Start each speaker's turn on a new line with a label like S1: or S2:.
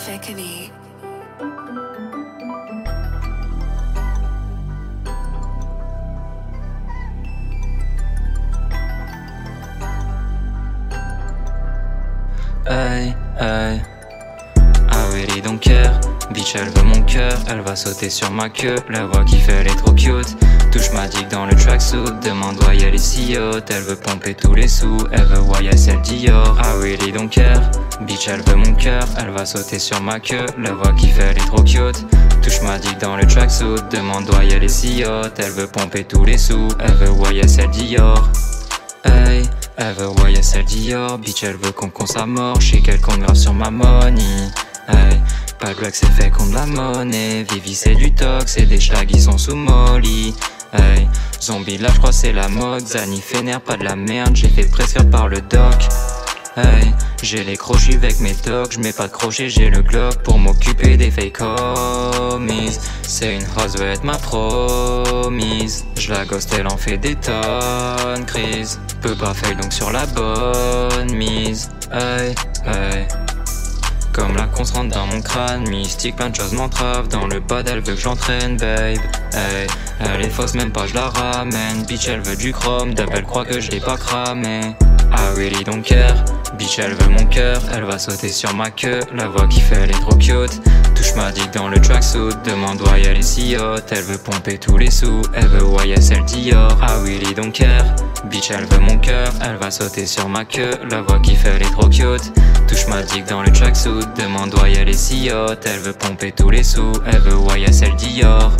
S1: Fakery. Hey, hey. I really don't care. Bitch, elle veut mon cœur, elle va sauter sur ma queue. La voix qui fait, elle est trop cute. Touche ma dick dans le tracksuit, demande royal est si haute. Elle veut pomper tous les sous, elle veut royal, celle d'IO. Bitch, elle veut mon cœur, elle va sauter sur ma queue. La voix qui fait, elle est trop cute. Touche ma dick dans le tracksuit, demande why elle est si haute. Elle veut pomper tous les sous, elle veut why celle Dior? Hey, elle veut why celle Dior? Bitch, elle veut qu'on compte sa mort. Chez quelqu'un grave sur ma money. Hey, pas de c'est fait contre la monnaie. Vivi, c'est du tox, c'est des chags, ils sont sous molly. Hey, zombie là, j'crois c'est la mode. Zani Fener, pas de la merde, j'ai fait prescrire par le doc. Hey, j'ai les crochets avec mes dogs, j'mets pas de crochet, j'ai le Glock pour m'occuper des fake homies. C'est une rose, ma promise. Ghost, elle en fait des tonnes, crise. Peux pas fail donc sur la bonne mise. Hey, hey. Comme la qu'on rentre dans mon crâne, mystique, plein de choses m'entravent. Dans le bad, elle veut que j'entraîne, babe. Hey, elle est fausse, même pas je la ramène. Bitch, elle veut du chrome, double croit que je l'ai pas cramé. I really don't care. Bitch, elle veut mon cœur, elle va sauter sur ma queue. La voix qui fait, elle est trop cute. Touche ma dick dans le tracksuit, demande why elle est si haute. Elle veut pomper tous les sous, elle veut why celle Dior. I really don't care. Bitch, elle veut mon cœur, elle va sauter sur ma queue. La voix qui fait, elle est trop cute. Touche ma dick dans le tracksuit, demande why elle est si haute. Elle veut pomper tous les sous, elle veut celle Dior.